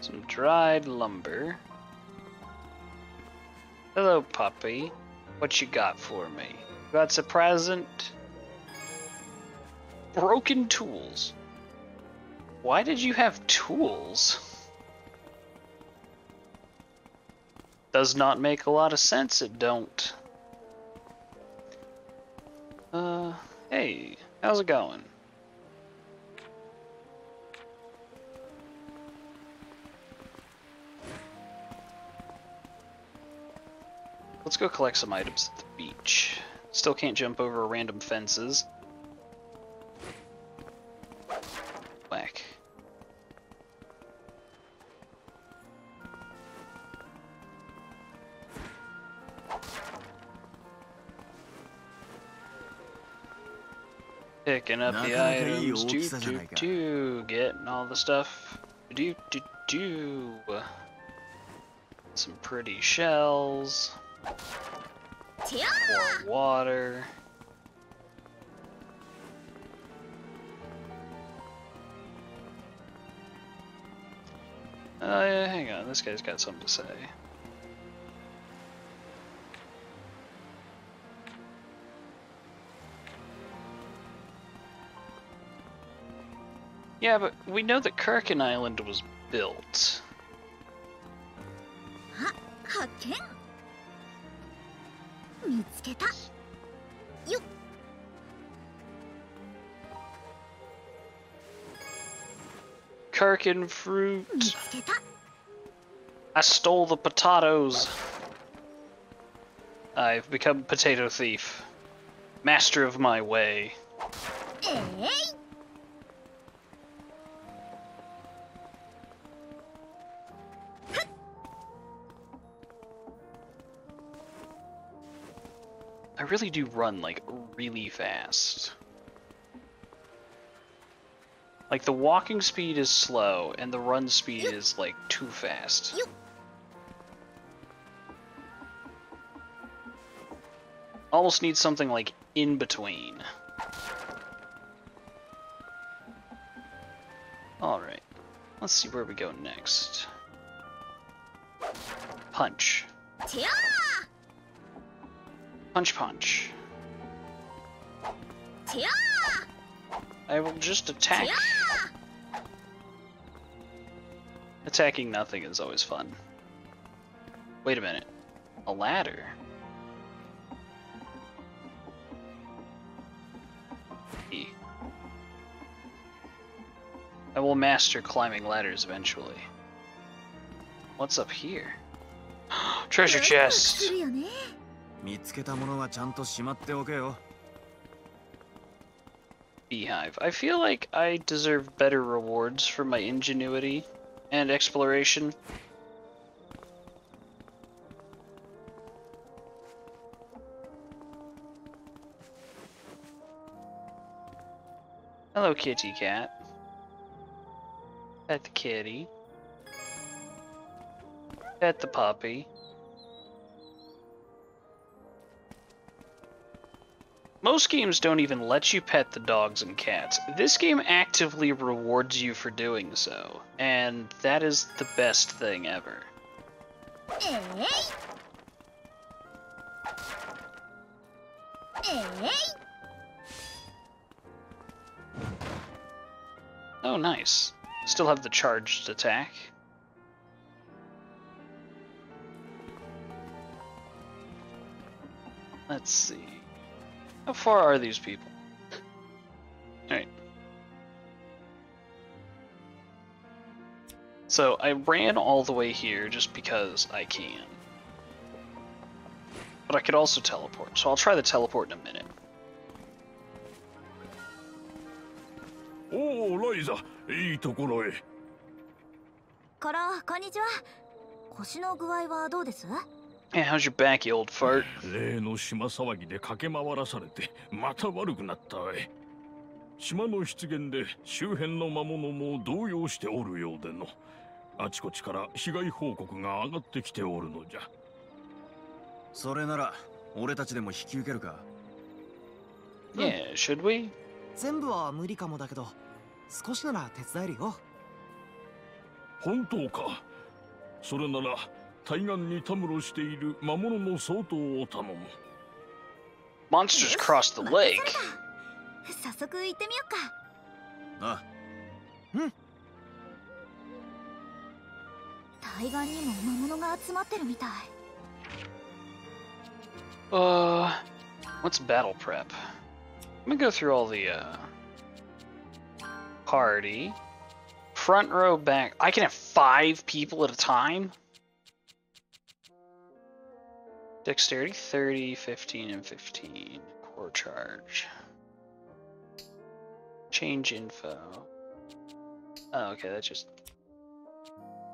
Some dried lumber. Hello, puppy. What you got for me? That's a present? Broken tools. Why did you have tools? Does not make a lot of sense, it don't. Uh, hey, how's it going? Let's go collect some items at the beach. Still can't jump over random fences. Whack. Picking up the items, do do do, getting all the stuff, do do do. Some pretty shells. More water. Uh, hang on, this guy's got something to say. Yeah, but we know that Kurken Island was built. Kurken fruit. I stole the potatoes. I've become potato thief. Master of my way. Really do run like really fast. Like the walking speed is slow and the run speed is like too fast. Almost need something like in between. Alright. Let's see where we go next. Punch. Punch punch. I will just attack. Attacking nothing is always fun. Wait a minute. A ladder? I will master climbing ladders eventually. What's up here? Treasure chest! するよね見つけたものはちゃんとしまっておけよ Beehive. I feel like I deserve better rewards for my ingenuity and exploration. Hello, kitty cat. Pet the kitty. Pet the puppy. Most games don't even let you pet the dogs and cats. This game actively rewards you for doing so, and that is the best thing ever. Oh, nice. Still have the charged attack. Let's see. How far are these people? All right. So I ran all the way here just because I can. But I could also teleport, so I'll try the teleport in a minute. Oh, Ryza, いいところへ。コロ、こんにちは。腰の具合はどうです？Hey, how's your back, you old fart? 例の島騒ぎで駆け回らされてまた悪くなったわい。島の出現で周辺の魔物も動揺しておるようでのあちこちから被害報告が上がってきておるのじゃ。それなら俺たちでも引き受けるか？Yeah, should we? 全部は無理かもだけど少しなら手伝えるよ。本当か？それなら対岸にたむろしている魔物の相当を頼む Monsters cross the lake. 早速行ってみようかあ対岸にも魔物が集まってるみたい Uh, what's battle prep? Let me go through all the uh party. Front row, back. I can have five people at a time. Dexterity 30, 15, and 15. Core charge. Change info. Oh, okay, that's just.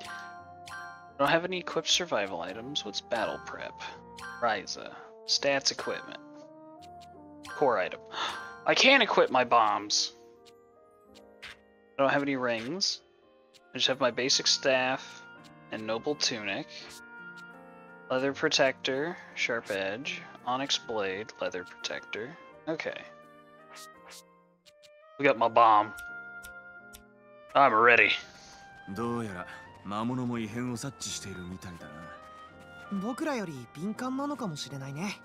I don't have any equipped survival items. What's battle prep? Ryza. Stats equipment. Core item. I can equip my bombs. I don't have any rings. I just have my basic staff and noble tunic. Leather protector, sharp edge, onyx blade, leather protector. Okay. We got my bomb. I'm ready. どうやら魔物も異変を察知しているみたいだな僕らより敏感なのかもしれないね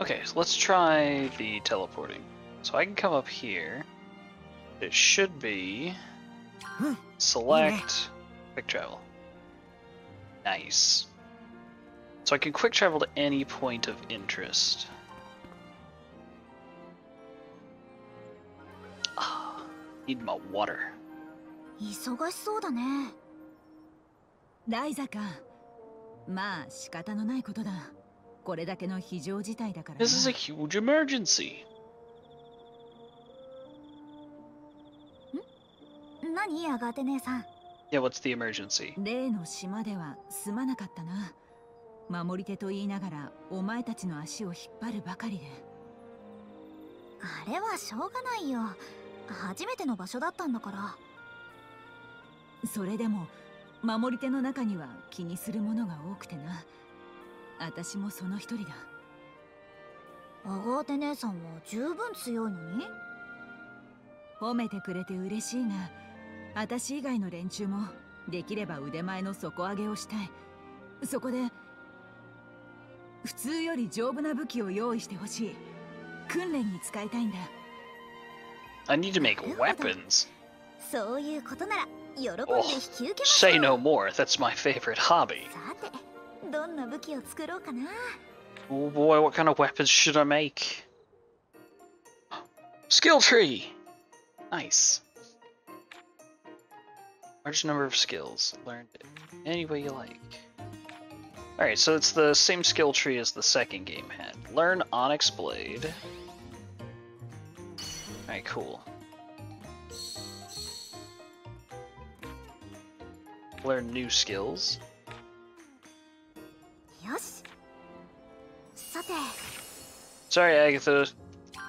Okay, so let's try the teleporting. So I can come up here. It should be Hmm. select quick travel. Nice. So I can quick travel to any point of interest. Ah, need my water. 忙しそうだねライザかまあ仕方のないことだこれだけの非常事態だからな This is a huge emergency. 何アガーテ姉さん Yeah, what's the emergency? 例の島ではすまなかったな。守り手と言いながらお前たちの足を引っ張るばかりで。あれはしょうがないよ。初めての場所だったんだから。それでも守り手の中には気にするものが多くてな。私もその一人だ。アガーテ姉さんは十分強いのに？褒めてくれて嬉しいが私以外の連中もできれば腕前の底上げをしたいそこで普通より丈夫な武器を用意してほしい訓練に使いたいんだ I need to make weapons. そういうことなら喜んで引き Oh, 受けましょう say no more. That's my favorite hobby. さてどんな武器を作ろうかな Oh boy, what kind of weapons should I make? Skill tree! Nice. Large number of skills. Learned it any way you like. Alright, so it's the same skill tree as the second game had. Learn Onyx Blade. Alright, cool. Learn new skills. Sorry, Agatha.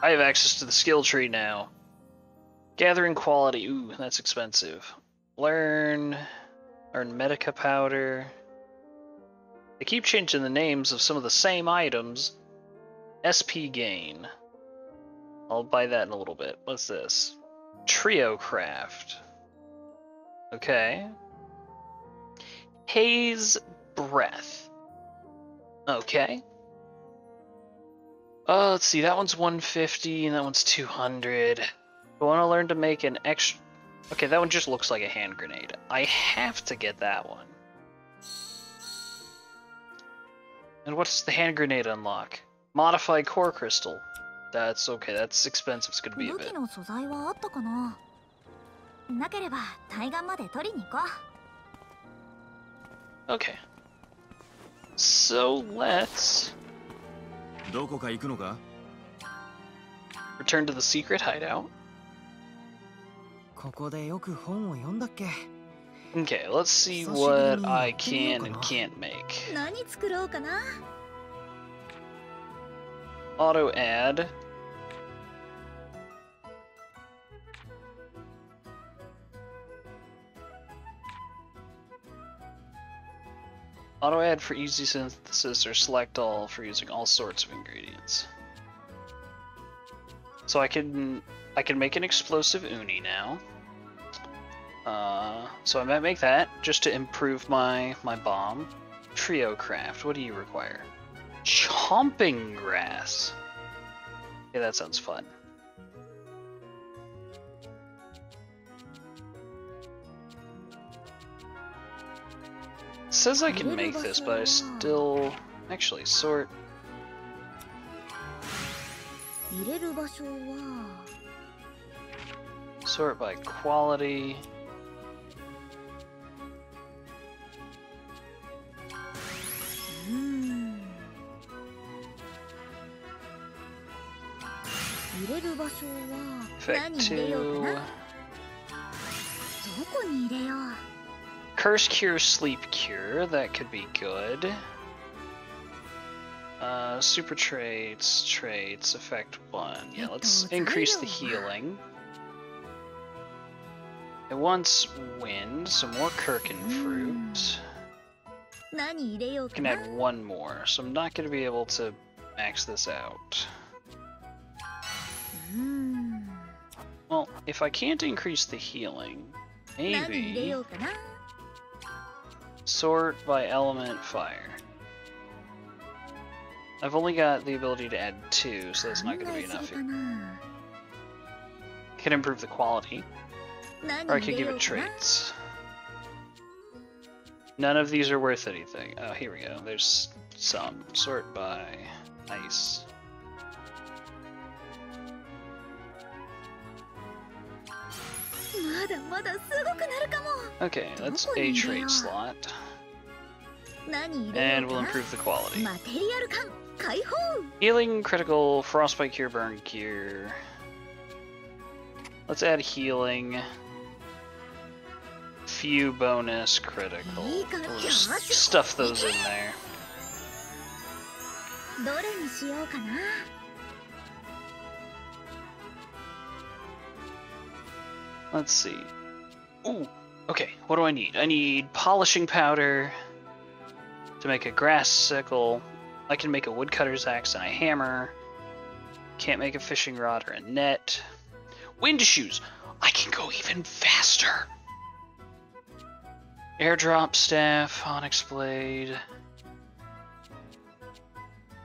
I have access to the skill tree now. Gathering quality. Ooh, that's expensive. Learn. Learn Medica powder. They keep changing the names of some of the same items. SP gain. I'll buy that in a little bit. What's this? Trio craft. Okay. Haze breath. Okay. Uh, let's see, that one's 150 and that one's 200. I want to learn to make an extra. Okay, that one just looks like a hand grenade. I have to get that one. And what's the hand grenade unlock? Modified core crystal. That's okay, that's expensive. It's gonna be a 武 bit. 器の素材はあったかななければ対岸まで取りに行こ Okay. So let's どこか行くのか return to the secret hideout. Okay, let's see what I can and can't make. Auto add. Auto add for easy synthesis or select all for using all sorts of ingredients. So I can I can make an explosive uni now. Uh, so I might make that just to improve my my bomb. Trio craft. What do you require? Chomping grass. Yeah, that sounds fun. It says I can make this, but I still actually sort. 入れる場所は Sort by quality. Hmm. 2. Curse Cure, Sleep Cure, that could be good. Uh, super traits, traits, effect 1. Yeah, let's increase the healing. It wants wind, some more Kurken fruit. I can add one more, so I'm not going to be able to max this out. Well, if I can't increase the healing, maybe sort by element fire. I've only got the ability to add two, so that's not going to be enough. Here. Can improve the quality. Or I could give it traits. None of these are worth anything. Oh, here we go. There's some. Sort by. ice. Okay, that's a trait slot. And we'll improve the quality. Healing, critical, frostbite cure, burn cure. Let's add healing. Few bonus critical. We'll just stuff those in there. Let's see. Ooh, okay, what do I need? I need polishing powder to make a grass sickle. I can make a woodcutter's axe and a hammer. Can't make a fishing rod or a net. Wind shoes! I can go even faster! Airdrop Staff, Onyx Blade,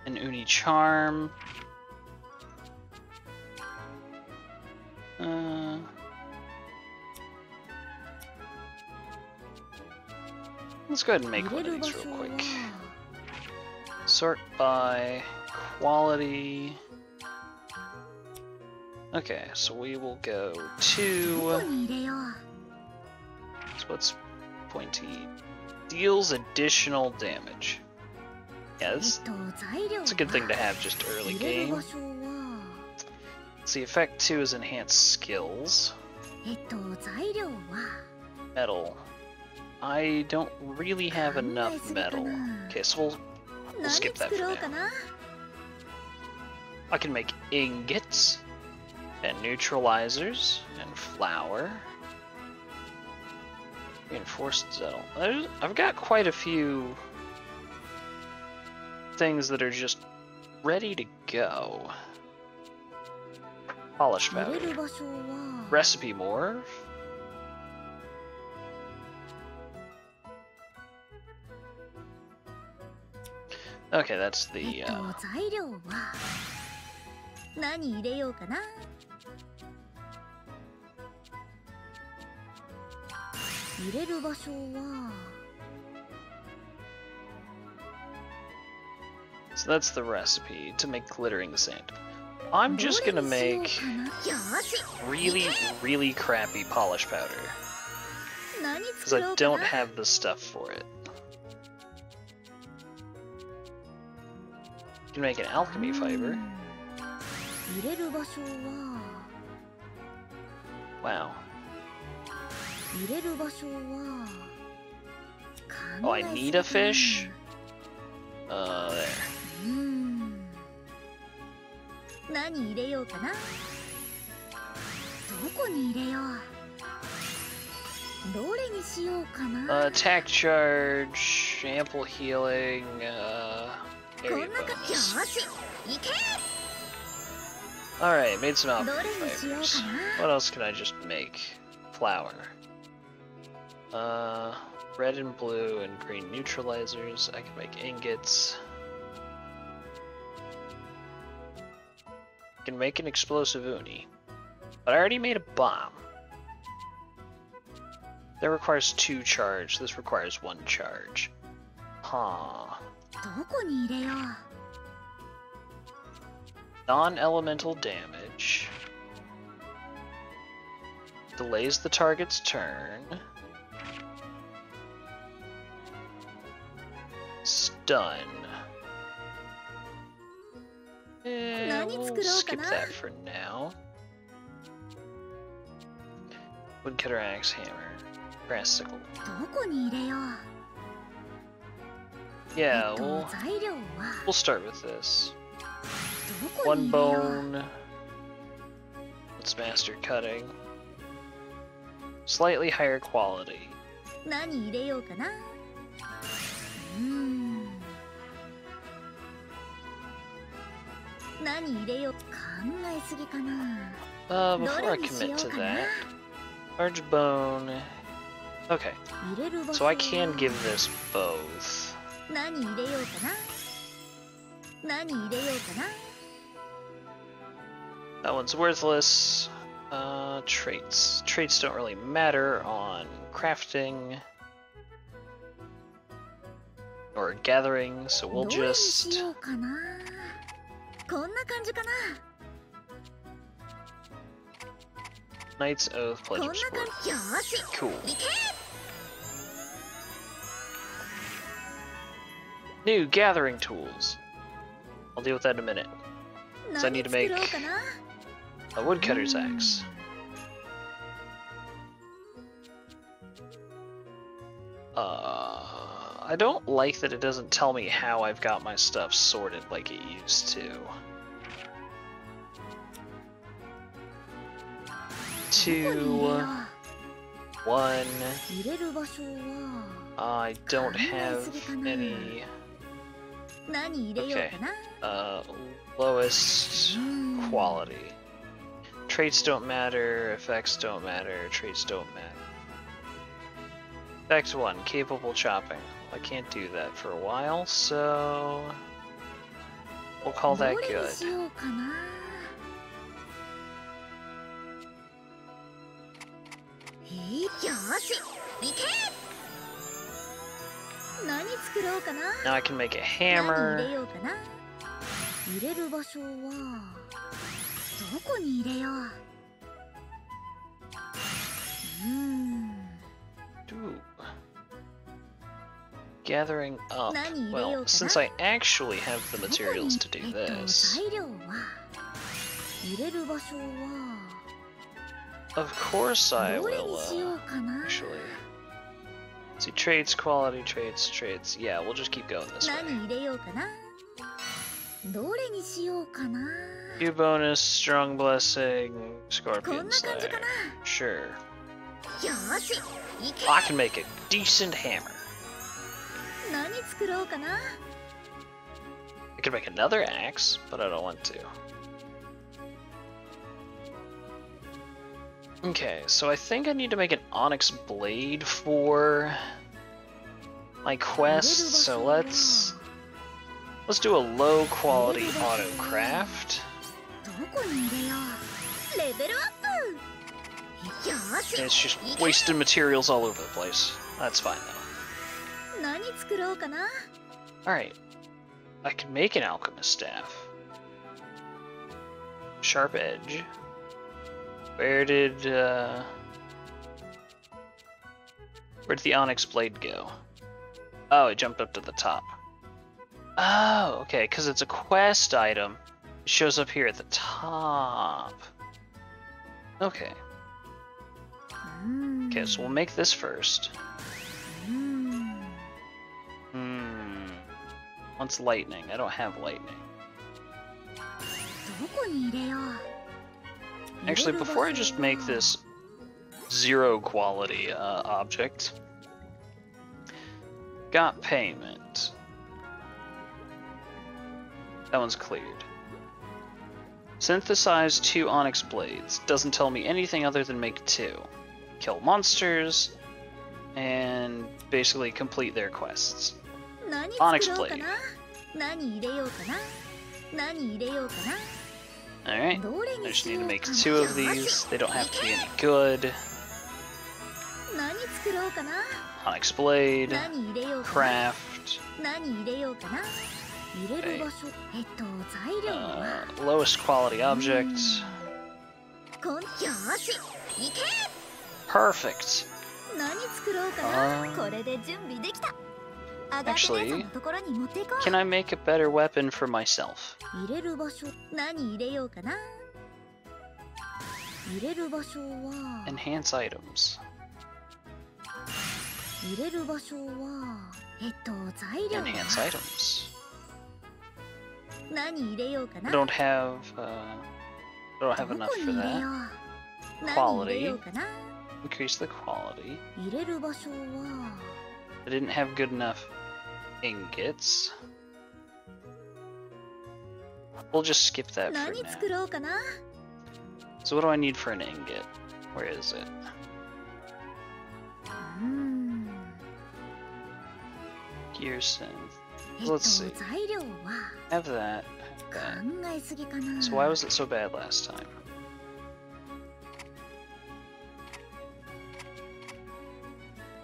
an Uni Charm. Uh, let's go ahead and make one of these real quick. Sort by quality. Okay, so we will go to. So let's Deals additional damage. Yeah, it's, it's a good thing to have just early game. See, effect 2 is enhanced skills. Metal. I don't really have enough metal. Okay, so we'll, we'll skip that for now. I can make ingots, and neutralizers, and flour. Reinforced Zettel. I've got quite a few things that are just ready to go. Polish powder. Recipe more. Okay, that's the. Uh... 入れようかな入れる場所は So that's the recipe to make glittering sand. I'm just ど gonna れにしよう make かなよし really, really crappy polish powder 何 because 作 I ろうか don't な have the stuff for it. You can make an alchemy う fiber. ん入れる場所は Wow. Oh, I need a fish? Uh, there. Uh, attack charge, ample healing, uh, Alright, made some outfit What else can I just make? Flour. Uh, red and blue and green neutralizers. I can make ingots. I can make an explosive uni. But I already made a bomb. That requires two charge. This requires one charge. Huh. Non-elemental damage. Delays the target's turn. Stun. Eh, 何 we'll 作ろうか skip な that for now. Woodcutter axe hammer. Brass sickle. どこに入れよう Yeah, えっと we'll 材料は we'll start with this. どこに One 入れよう bone. Let's master cutting. Slightly higher quality. 何入れようかな Uh, before I commit to that, large bone. Okay, so I can give this both. That one's worthless. Uh, traits. Traits don't really matter on crafting or gathering, so we'll just こんな感じかな Knight's Oath こん Pledge な of 感 Sport. じよーし Cool. いけ New gathering tools. I'll deal with that in a minute. So I 何 need to 作 make ろうかな a woodcutter's axe. Uh, I don't like that it doesn't tell me how I've got my stuff sorted like it used to. two, one. I don't have any. Okay. Uh, lowest quality. Traits don't matter, effects don't matter, traits don't matter. Effect 1, capable chopping. I can't do that for a while, so... We'll call that good. Now I can make a hammer. Gathering up. Well, since I actually have the materials to do this. Of course I will, uh, actually. See, traits, quality, traits, traits. Yeah, we'll just keep going this way. Q bonus, strong blessing, scorpion slayer. Sure. I can make a decent hammer. I can make another axe, but I don't want to. Okay, so I think I need to make an Onyx Blade for my quest, so let's... Let's do a low quality auto craft. It's just wasted materials all over the place. That's fine though. Alright. I can make an alchemist staff. Sharp edge. Where did uh Where did the Onyx blade go? Oh, it jumped up to the top. Oh, okay, because it's a quest item. It shows up here at the top. Okay. Mm. Okay, so we'll make this first. Mm. Hmm. Wants lightning. I don't have lightning. Hmm. Actually, before I just make this zero quality uh, object, got payment. That one's cleared. Synthesize two onyx blades. Doesn't tell me anything other than make two. Kill monsters, and basically complete their quests. Onyx blade. Alright, I just need to make two of these. They don't have to be any good. Onyx blade, craft, okay. uh, lowest quality objects. Perfect. Uh, Actually, can I make a better weapon for myself? Enhance items. Enhance items. I don't have, uh, I don't have enough for that. Quality. Increase the quality. I didn't have good enough ingots. We'll just skip that for now. So what do I need for an ingot? Where is it? Gearson. Let's see. Have that. Have that. So why was it so bad last time?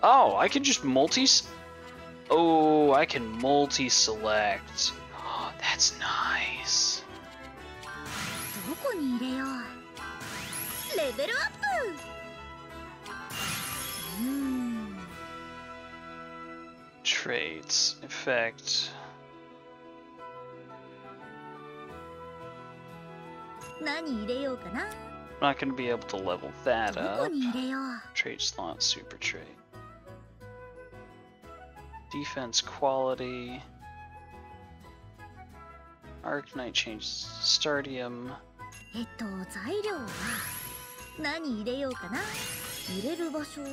Oh, I can just multi Oh, I can multi-select. Oh, that's nice. Level up! Hmm. Traits, effect. I'm not going to be able to level that up. Trade slot, super trade. Defense quality. Arcanite changes Stardium. えっと材料は何入れようかな入れる場所は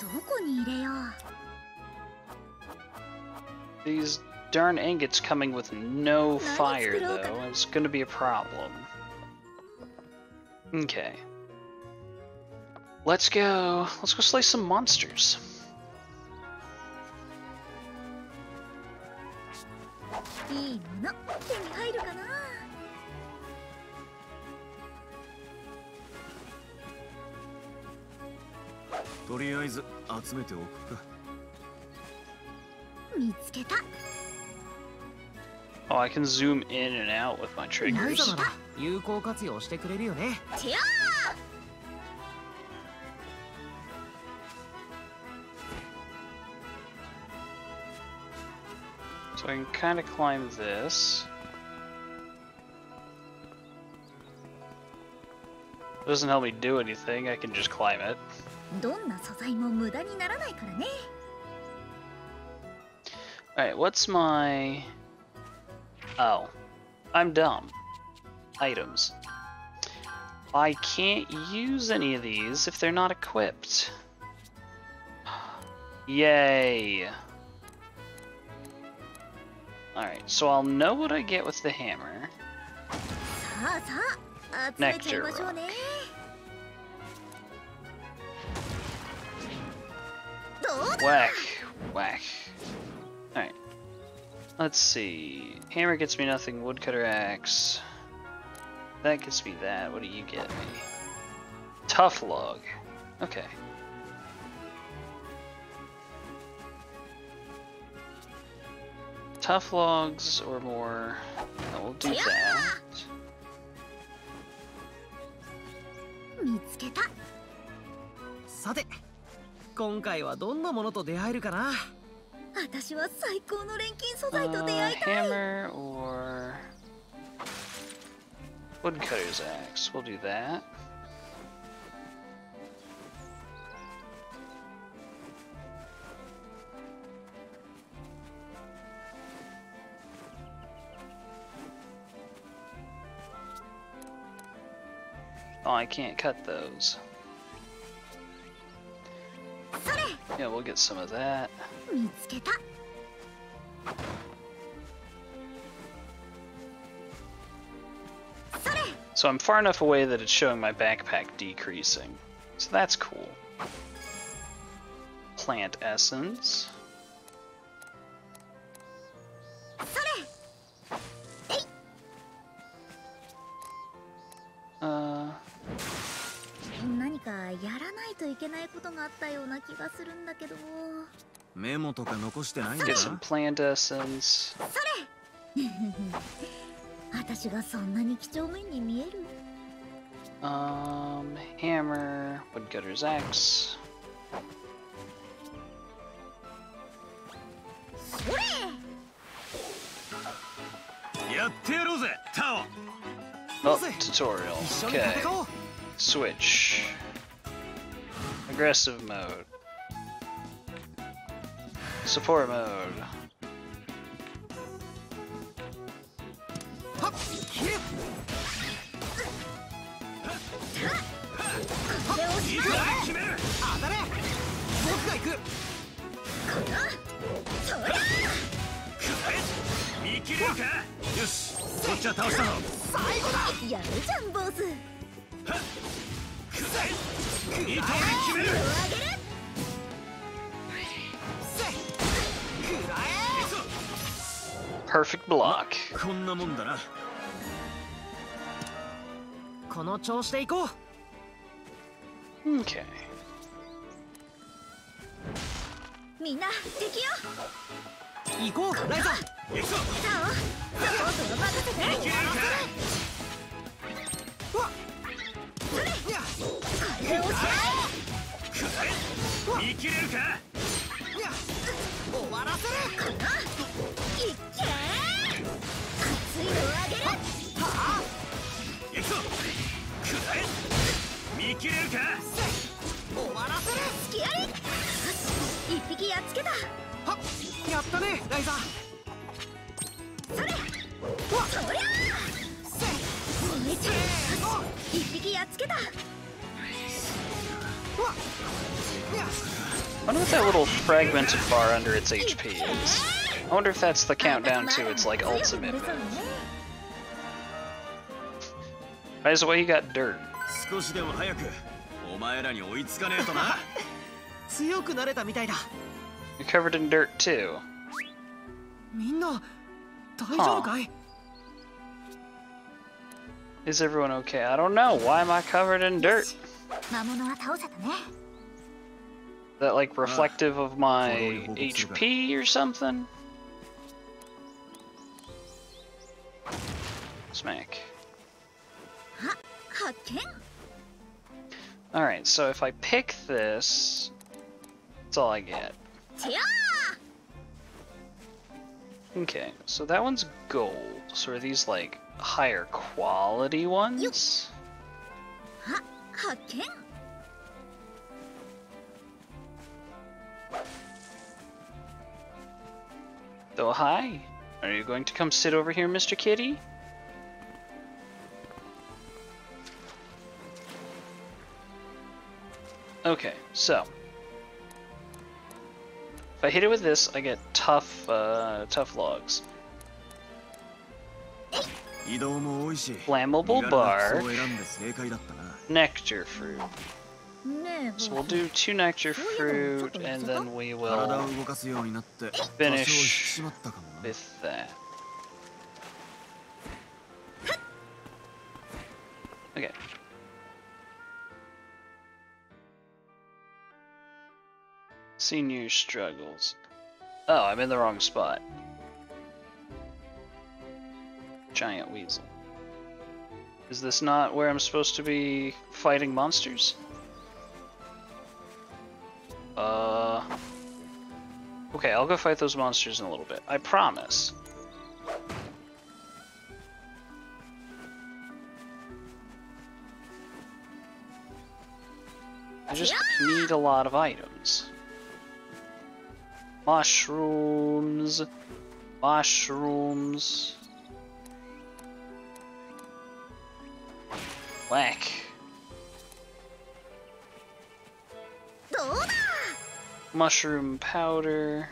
どこに入れよう These darn ingots coming with no Nice fire, little though. guy. It's gonna be a problem. Okay. Let's go. Let's go slay some monsters. いいもの手に入るかな？とりあえず集めておくか。見つけた。Oh, I can zoom in and out with my triggers. 有効活用してくれるよね I can kind of climb this. It doesn't help me do anything, I can just climb it. Alright, what's my... Oh. I'm dumb. Items. I can't use any of these if they're not equipped. Yay. Alright, so I'll know what I get with the hammer. Nectar rock. Whack. Whack. Alright. Let's see. Hammer gets me nothing, woodcutter axe. That gets me that. What do you get me? Tough log. Okay. Tough logs or more. No, we'll do that. 見つけたさて今回はどんなものと出会えるかな私は最高の錬金素材と Uh, 出会いたい hammer or woodcutter's axe. We'll do that. Oh, I can't cut those. Yeah, we'll get some of that. So I'm far enough away that it's showing my backpack decreasing. So that's cool. Plant essence. といけないことがあったような気がするんだけど。メモとか残してないんだ。それ。それ。私がそんなに貴重面に見える？Um, hammer, woodcutter's axe. それ。やってやろうぜ、タオ。Oh, tutorial. Okay. Switch. Aggressive mode. Support mode. 糸でこんなもんだな。この調子でこう。OK みんな敵よ。行こうライザー。行とて。け。わ。それ。れをし見切れるか？や終わらせるいっけ熱いのをあげるはあ行くぞくえ見切れるか？終わらせる隙ありよし一匹やっつけたはやったねライザそれわっそりゃせい燃えちゃおう一匹やっつけた I wonder what that little fragmented bar under its HP is. I wonder if that's the countdown to its like ultimate move. By the way, you got dirt. 少しでも早くお前らに追いつかねえとな強くなれたみたいだ You're covered in dirt too. みんな大丈夫かい Is everyone okay? I don't know. Why am I covered in dirt? That like reflective of my HP or something? Smack. Alright, so if I pick this, that's all I get. Okay, so that one's gold. So are these like higher quality ones? 発見 So hi, are you going to come sit over here, Mr. Kitty? Okay, so. If I hit it with this, I get tough, uh, tough logs. Flammable bark nectar fruit. So we'll do two nectar fruit, and then we will finish with that. Okay. Senior struggles. Oh, I'm in the wrong spot. Giant weasel. Is this not where I'm supposed to be fighting monsters? Uh. Okay, I'll go fight those monsters in a little bit. I promise. I just need a lot of items. Mushrooms. Mushrooms. black. Mushroom powder.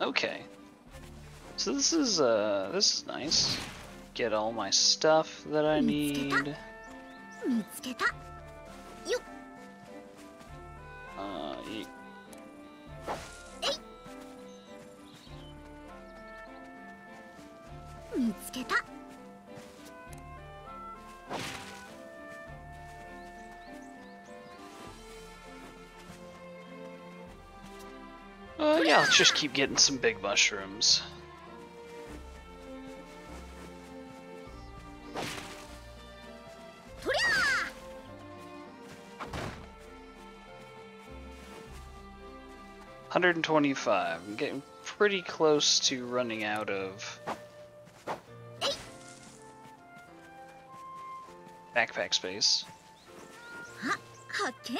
Okay. So this is uh this is nice. Get all my stuff that I need. Oh yeah, let's just keep getting some big mushrooms. Hundred and twenty-five. I'm getting pretty close to running out of backpack space. 発見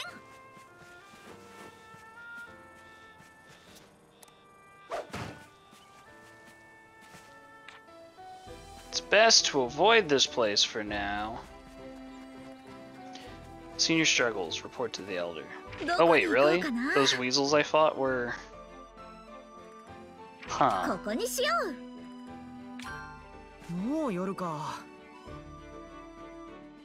best to avoid this place for now. Senior struggles, report to the elder. Oh wait, really? Those weasels I fought were... Huh.